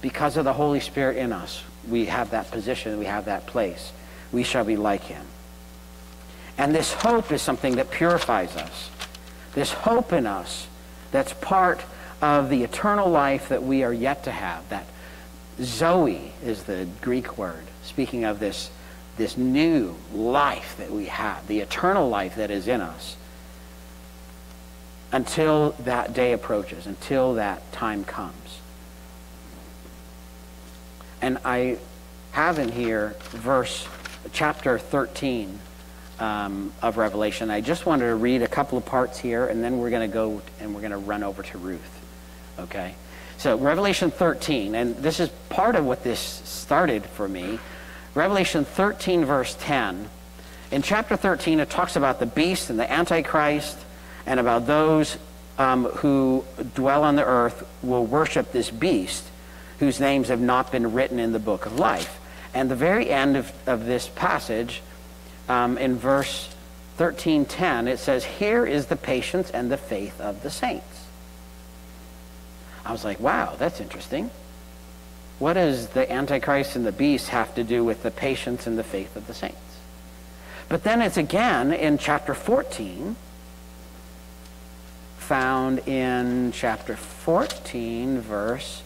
Because of the Holy Spirit in us, we have that position, we have that place. We shall be like him. And this hope is something that purifies us. This hope in us that's part of the eternal life that we are yet to have. That Zoe is the Greek word, speaking of this this new life that we have, the eternal life that is in us, until that day approaches, until that time comes. And I have in here verse, chapter 13 um, of Revelation. I just wanted to read a couple of parts here, and then we're going to go and we're going to run over to Ruth. Okay? So, Revelation 13, and this is part of what this started for me Revelation 13, verse 10. In chapter 13, it talks about the beast and the Antichrist and about those um, who dwell on the earth will worship this beast whose names have not been written in the book of life. And the very end of, of this passage, um, in verse 13:10, it says, Here is the patience and the faith of the saints. I was like, wow, that's interesting. What does the Antichrist and the beast have to do with the patience and the faith of the saints? But then it's again in chapter 14, found in chapter 14, verse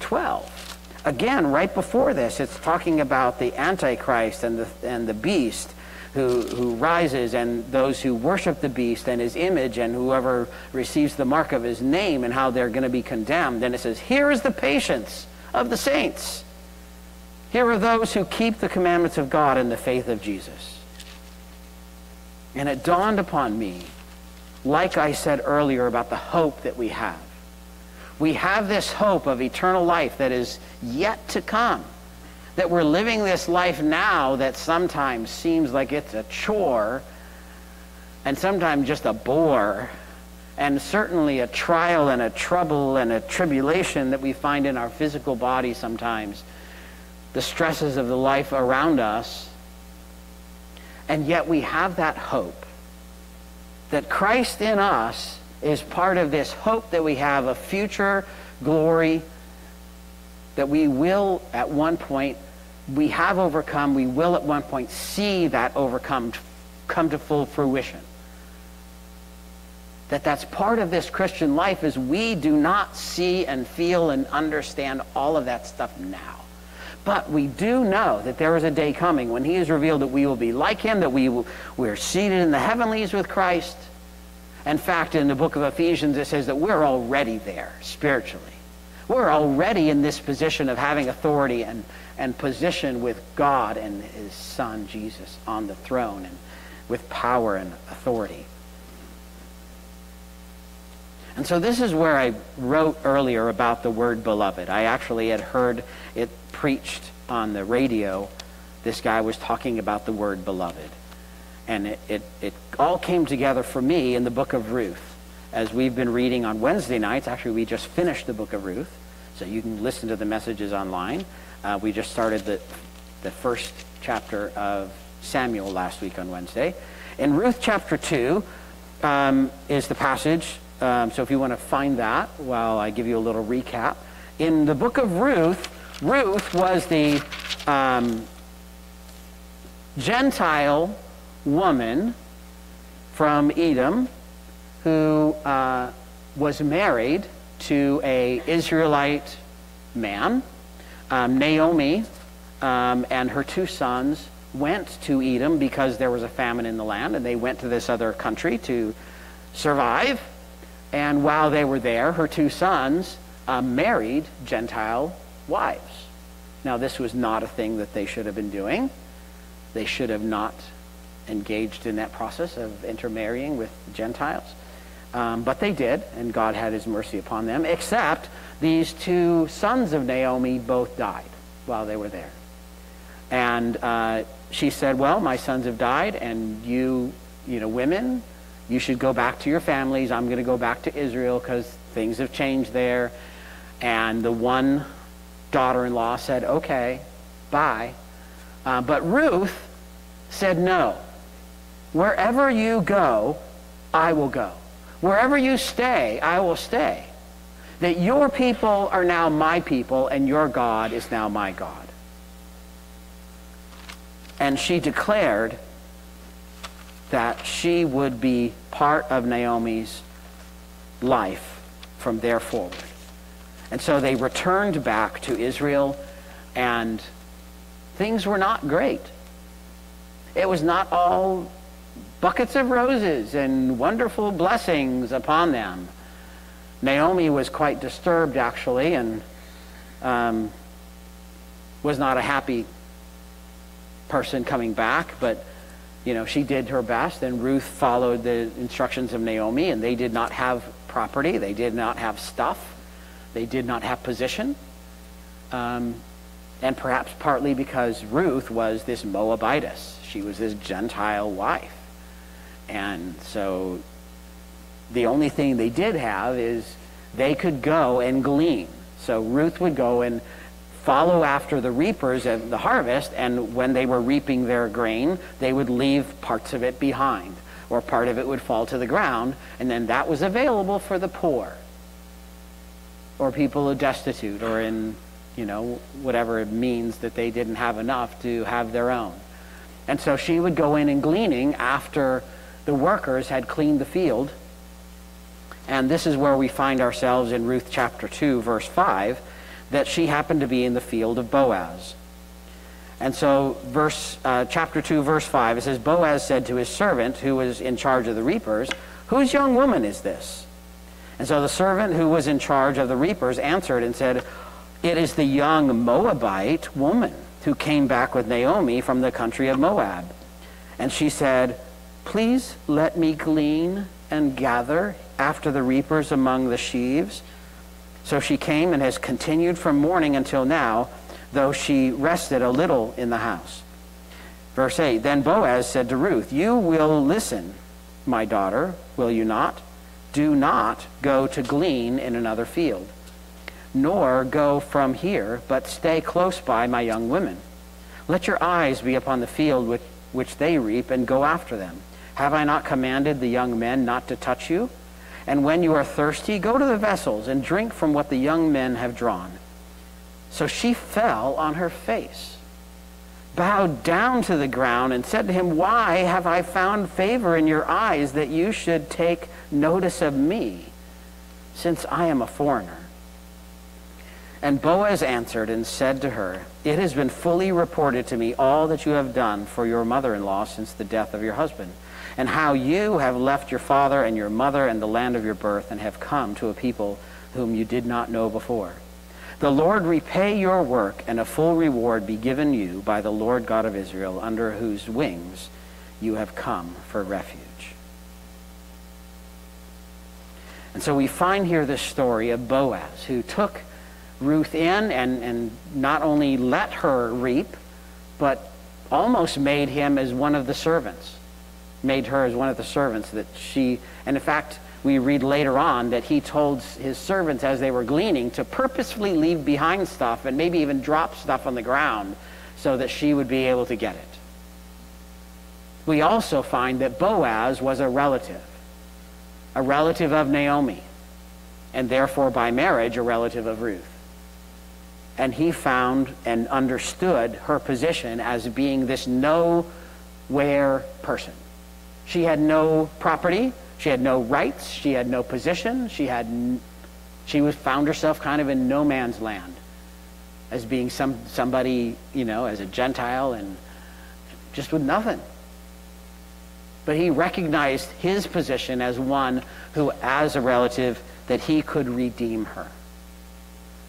12. Again, right before this, it's talking about the Antichrist and the, and the beast who, who rises and those who worship the beast and his image and whoever receives the mark of his name and how they're going to be condemned. And it says, Here is the patience of the saints. Here are those who keep the commandments of God in the faith of Jesus. And it dawned upon me, like I said earlier, about the hope that we have. We have this hope of eternal life that is yet to come that we're living this life now that sometimes seems like it's a chore and sometimes just a bore and certainly a trial and a trouble and a tribulation that we find in our physical body sometimes, the stresses of the life around us. And yet we have that hope that Christ in us is part of this hope that we have a future glory that we will at one point we have overcome, we will at one point see that overcome come to full fruition. That that's part of this Christian life is we do not see and feel and understand all of that stuff now. But we do know that there is a day coming when he is revealed that we will be like him, that we will, we're seated in the heavenlies with Christ. In fact, in the book of Ephesians, it says that we're already there spiritually. We're already in this position of having authority and, and position with God and his son Jesus on the throne and with power and authority. And so this is where I wrote earlier about the word beloved. I actually had heard it preached on the radio. This guy was talking about the word beloved. And it, it, it all came together for me in the book of Ruth. As we've been reading on Wednesday nights, actually, we just finished the book of Ruth, so you can listen to the messages online. Uh, we just started the, the first chapter of Samuel last week on Wednesday. In Ruth chapter 2 um, is the passage, um, so if you want to find that while I give you a little recap. In the book of Ruth, Ruth was the um, Gentile woman from Edom who uh, was married to a Israelite man. Um, Naomi um, and her two sons went to Edom because there was a famine in the land, and they went to this other country to survive. And while they were there, her two sons uh, married Gentile wives. Now, this was not a thing that they should have been doing. They should have not engaged in that process of intermarrying with Gentiles. Um, but they did, and God had his mercy upon them, except these two sons of Naomi both died while they were there. And uh, she said, Well, my sons have died, and you, you know, women, you should go back to your families. I'm going to go back to Israel because things have changed there. And the one daughter in law said, Okay, bye. Uh, but Ruth said, No. Wherever you go, I will go. Wherever you stay, I will stay. That your people are now my people, and your God is now my God. And she declared that she would be part of Naomi's life from there forward. And so they returned back to Israel, and things were not great. It was not all buckets of roses and wonderful blessings upon them. Naomi was quite disturbed, actually, and um, was not a happy person coming back, but you know, she did her best, and Ruth followed the instructions of Naomi, and they did not have property, they did not have stuff, they did not have position. Um, and perhaps partly because Ruth was this Moabitess. She was this Gentile wife. And so the only thing they did have is they could go and glean. So Ruth would go and follow after the reapers at the harvest, and when they were reaping their grain, they would leave parts of it behind, or part of it would fall to the ground, and then that was available for the poor, or people who destitute, or in, you know, whatever it means that they didn't have enough to have their own. And so she would go in and gleaning after the workers had cleaned the field. And this is where we find ourselves in Ruth chapter 2, verse 5, that she happened to be in the field of Boaz. And so, verse, uh, chapter 2, verse 5, it says, Boaz said to his servant, who was in charge of the reapers, Whose young woman is this? And so the servant who was in charge of the reapers answered and said, It is the young Moabite woman who came back with Naomi from the country of Moab. And she said, Please let me glean and gather after the reapers among the sheaves. So she came and has continued from morning until now, though she rested a little in the house. Verse 8 Then Boaz said to Ruth, You will listen, my daughter, will you not? Do not go to glean in another field, nor go from here, but stay close by my young women. Let your eyes be upon the field which, which they reap, and go after them. Have I not commanded the young men not to touch you? And when you are thirsty, go to the vessels and drink from what the young men have drawn. So she fell on her face, bowed down to the ground, and said to him, Why have I found favor in your eyes that you should take notice of me, since I am a foreigner? And Boaz answered and said to her, It has been fully reported to me all that you have done for your mother in law since the death of your husband and how you have left your father and your mother and the land of your birth and have come to a people whom you did not know before. The Lord repay your work, and a full reward be given you by the Lord God of Israel, under whose wings you have come for refuge. And so we find here this story of Boaz who took Ruth in and, and not only let her reap, but almost made him as one of the servants, made her as one of the servants that she, and in fact, we read later on that he told his servants as they were gleaning to purposefully leave behind stuff and maybe even drop stuff on the ground so that she would be able to get it. We also find that Boaz was a relative, a relative of Naomi, and therefore by marriage a relative of Ruth and he found and understood her position as being this nowhere person. She had no property, she had no rights, she had no position, she had she was found herself kind of in no man's land as being some somebody, you know, as a Gentile and just with nothing. But he recognized his position as one who, as a relative, that he could redeem her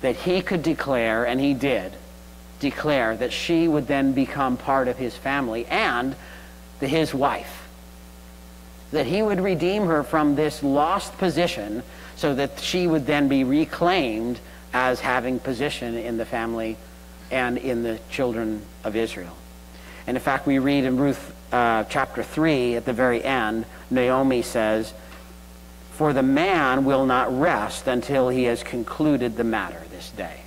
that he could declare, and he did declare, that she would then become part of his family and his wife. That he would redeem her from this lost position so that she would then be reclaimed as having position in the family and in the children of Israel. And in fact, we read in Ruth uh, chapter 3 at the very end, Naomi says, For the man will not rest until he has concluded the matter this day.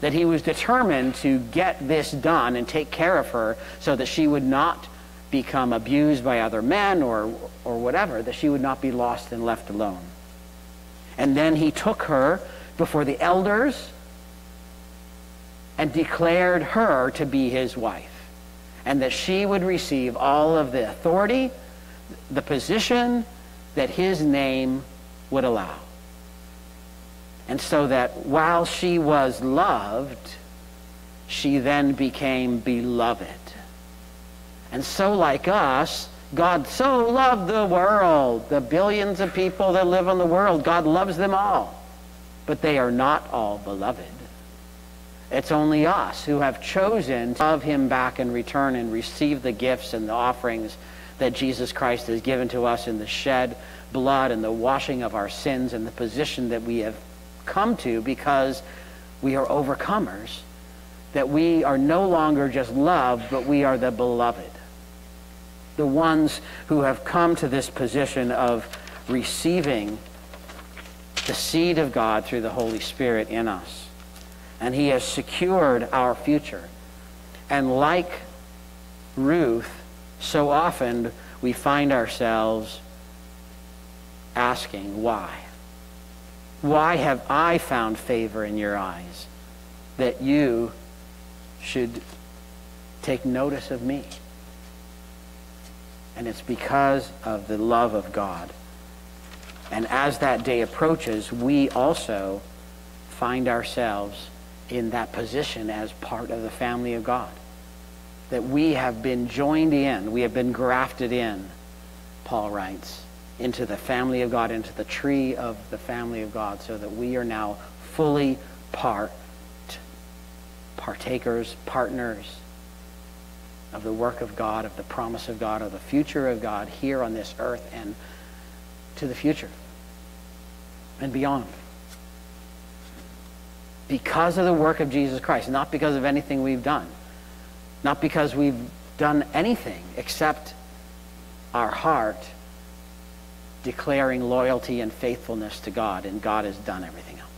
That he was determined to get this done and take care of her so that she would not become abused by other men or, or whatever, that she would not be lost and left alone. And then he took her before the elders and declared her to be his wife, and that she would receive all of the authority, the position that his name would allow. And so that while she was loved, she then became beloved. And so, like us, God so loved the world, the billions of people that live on the world, God loves them all. But they are not all beloved. It's only us who have chosen to love him back in return and receive the gifts and the offerings that Jesus Christ has given to us in the shed blood and the washing of our sins and the position that we have come to because we are overcomers, that we are no longer just loved, but we are the beloved. The ones who have come to this position of receiving the seed of God through the Holy Spirit in us. And He has secured our future. And like Ruth, so often we find ourselves asking, why? Why have I found favor in your eyes that you should take notice of me? And it's because of the love of God. And as that day approaches, we also find ourselves in that position as part of the family of God. That we have been joined in, we have been grafted in, Paul writes into the family of God, into the tree of the family of God, so that we are now fully part, partakers, partners of the work of God, of the promise of God, of the future of God here on this earth and to the future and beyond. Because of the work of Jesus Christ, not because of anything we've done, not because we've done anything except our heart declaring loyalty and faithfulness to God, and God has done everything else.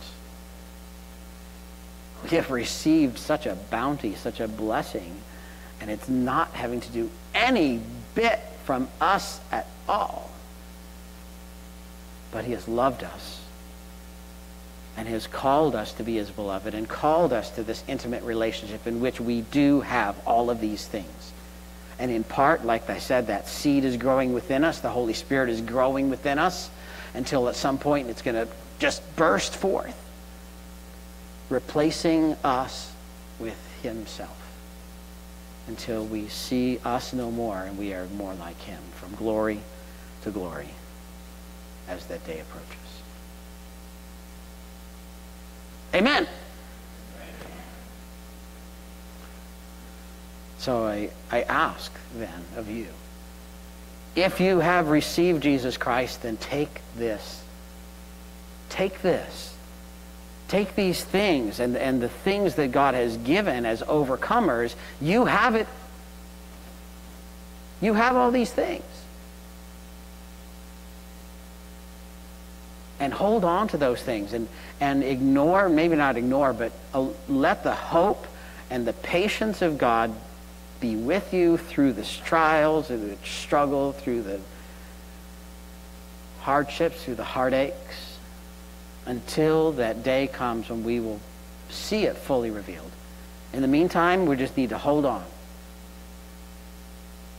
We have received such a bounty, such a blessing, and it's not having to do any bit from us at all. But He has loved us and has called us to be His beloved and called us to this intimate relationship in which we do have all of these things. And in part, like I said, that seed is growing within us. The Holy Spirit is growing within us until at some point it's going to just burst forth, replacing us with Himself until we see us no more and we are more like Him from glory to glory as that day approaches. Amen. So I, I ask then of you, if you have received Jesus Christ, then take this take this. Take these things and, and the things that God has given as overcomers. You have it. You have all these things. And hold on to those things and, and ignore, maybe not ignore, but uh, let the hope and the patience of God be with you through the trials, through the struggle, through the hardships, through the heartaches, until that day comes when we will see it fully revealed. In the meantime, we just need to hold on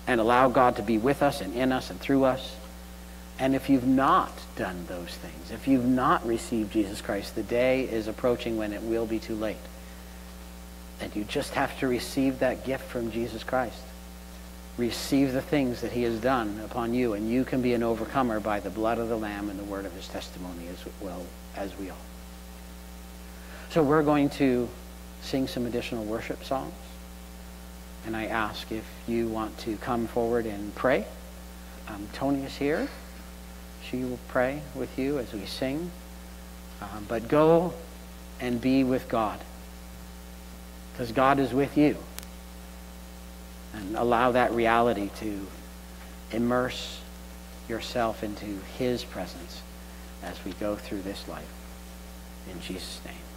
and allow God to be with us and in us and through us. And if you've not done those things, if you've not received Jesus Christ, the day is approaching when it will be too late. And you just have to receive that gift from Jesus Christ. Receive the things that he has done upon you, and you can be an overcomer by the blood of the Lamb and the word of his testimony as well as we are. So we're going to sing some additional worship songs. And I ask if you want to come forward and pray. Um, Tony is here. She will pray with you as we sing. Um, but go and be with God because God is with you. And allow that reality to immerse yourself into His presence as we go through this life. In Jesus' name.